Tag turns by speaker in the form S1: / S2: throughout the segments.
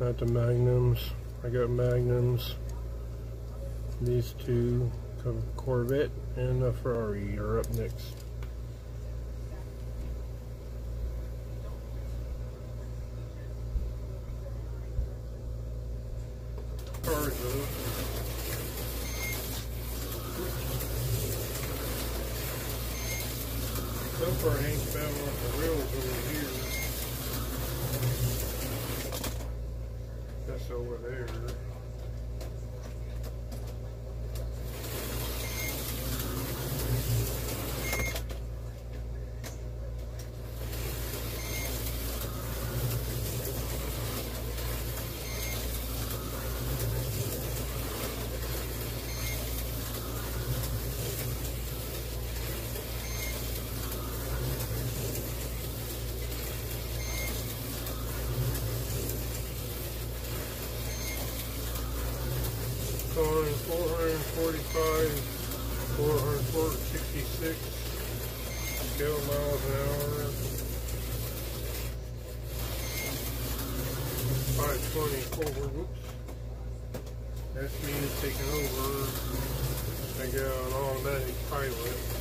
S1: Not the Magnums. I got Magnums. These two, Corvette and a Ferrari, are up next. So far, Hank's found off the rails over here. That's over there. Going 445, 466 scale miles an hour. 520 forward, whoops. That's me taking over. I got an automatic pilot.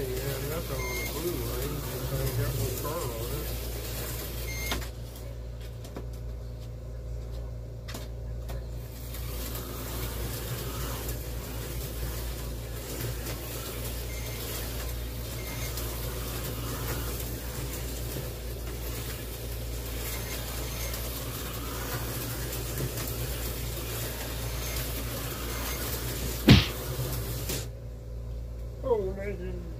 S1: Spinning, yeah, nothing on the blue line. I ain't got no car on it. Oh, imagine.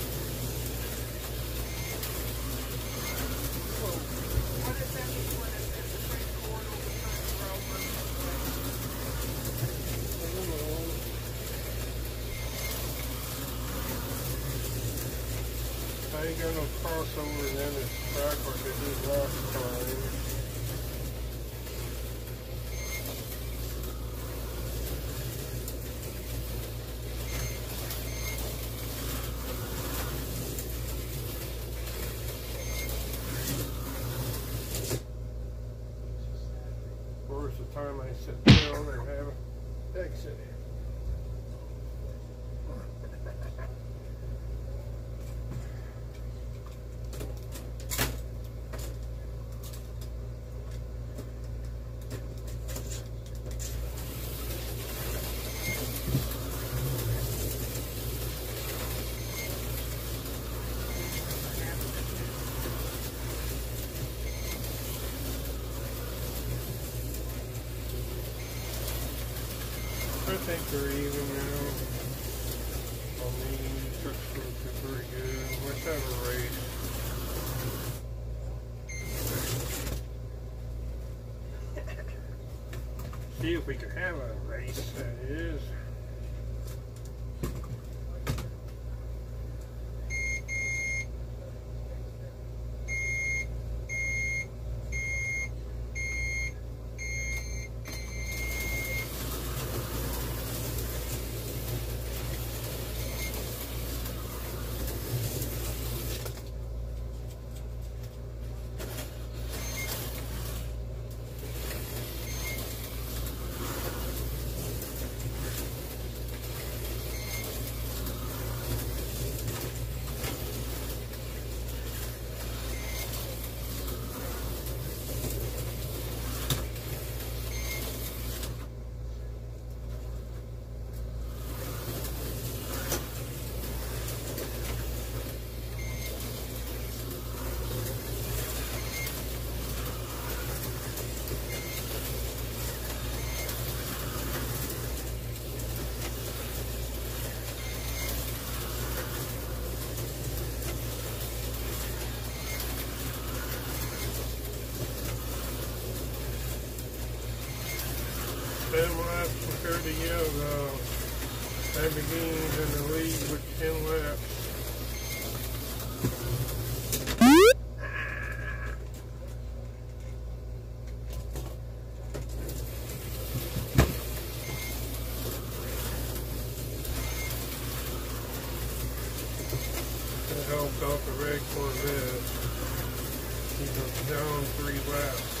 S1: I ain't got no crossover and then it's back like I did last time. Of course, the time I sit down and have an exit. I think they're even now. I mean, trucks looking pretty good. Let's have a race. See if we can have a race, Yeah, uh, the Lamborghini's in the lead with 10 laps. Helped out the red Corvette. He was down three laps.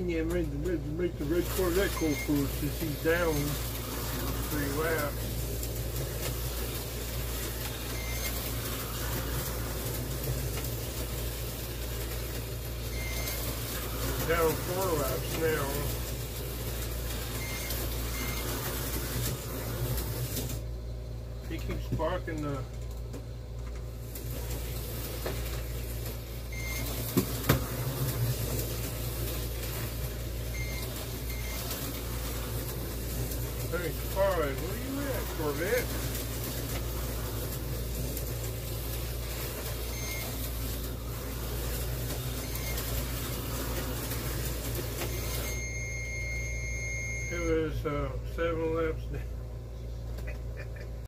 S1: Made the make the red Corvette go since he's down. Down four laps now. He keeps barking the Was uh, seven laps down.